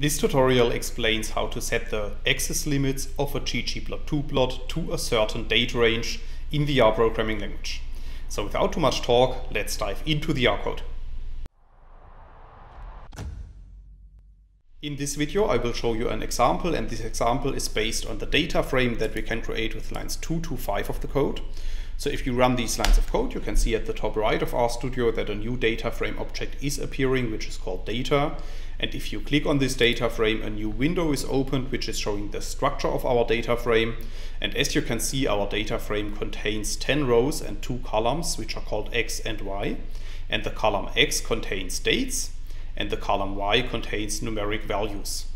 This tutorial explains how to set the axis limits of a ggplot2 plot to a certain date range in the R programming language. So without too much talk, let's dive into the R code. In this video I will show you an example and this example is based on the data frame that we can create with lines 2 to 5 of the code. So if you run these lines of code, you can see at the top right of RStudio that a new data frame object is appearing, which is called data. And if you click on this data frame, a new window is opened, which is showing the structure of our data frame. And as you can see, our data frame contains 10 rows and two columns, which are called X and Y. And the column X contains dates and the column Y contains numeric values.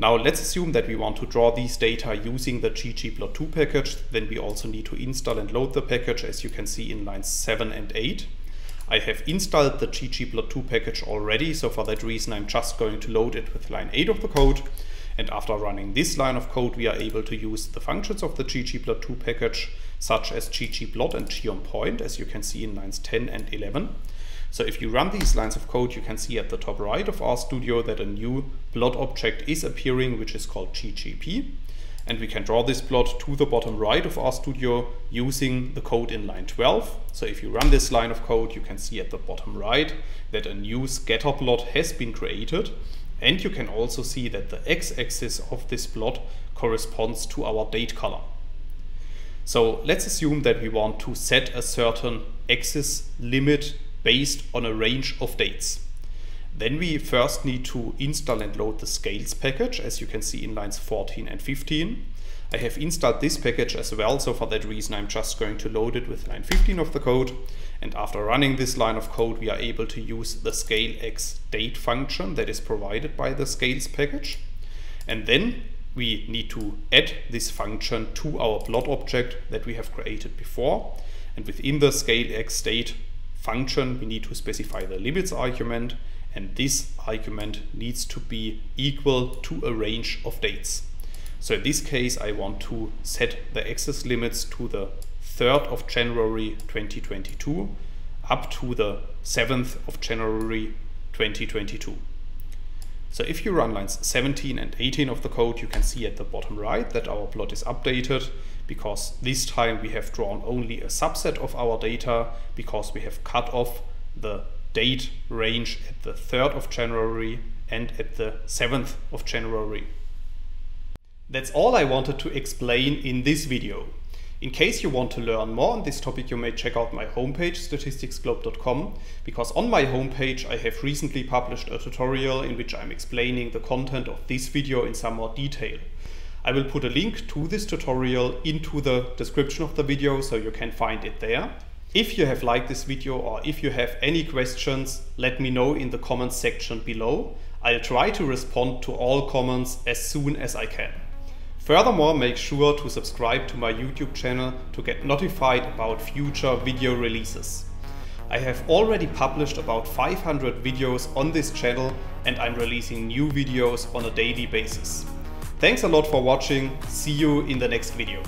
Now let's assume that we want to draw these data using the ggplot2 package. Then we also need to install and load the package as you can see in lines 7 and 8. I have installed the ggplot2 package already, so for that reason I'm just going to load it with line 8 of the code. And after running this line of code, we are able to use the functions of the ggplot2 package, such as ggplot and geom_point, as you can see in lines 10 and 11. So if you run these lines of code, you can see at the top right of RStudio that a new plot object is appearing, which is called ggp. And we can draw this plot to the bottom right of RStudio using the code in line 12. So if you run this line of code, you can see at the bottom right that a new scatter plot has been created. And you can also see that the x-axis of this plot corresponds to our date column. So let's assume that we want to set a certain axis limit based on a range of dates. Then we first need to install and load the scales package, as you can see in lines 14 and 15. I have installed this package as well, so for that reason I'm just going to load it with line 15 of the code. And after running this line of code, we are able to use the scalex date function that is provided by the scales package. And then we need to add this function to our plot object that we have created before. And within the scale_x_date function, we need to specify the limits argument, and this argument needs to be equal to a range of dates. So in this case, I want to set the axis limits to the 3rd of January 2022 up to the 7th of January 2022. So if you run lines 17 and 18 of the code, you can see at the bottom right that our plot is updated because this time we have drawn only a subset of our data because we have cut off the date range at the 3rd of January and at the 7th of January. That's all I wanted to explain in this video. In case you want to learn more on this topic, you may check out my homepage, statisticsglobe.com, because on my homepage I have recently published a tutorial in which I'm explaining the content of this video in some more detail. I will put a link to this tutorial into the description of the video so you can find it there. If you have liked this video or if you have any questions, let me know in the comments section below. I'll try to respond to all comments as soon as I can. Furthermore, make sure to subscribe to my YouTube channel to get notified about future video releases. I have already published about 500 videos on this channel and I'm releasing new videos on a daily basis. Thanks a lot for watching, see you in the next video.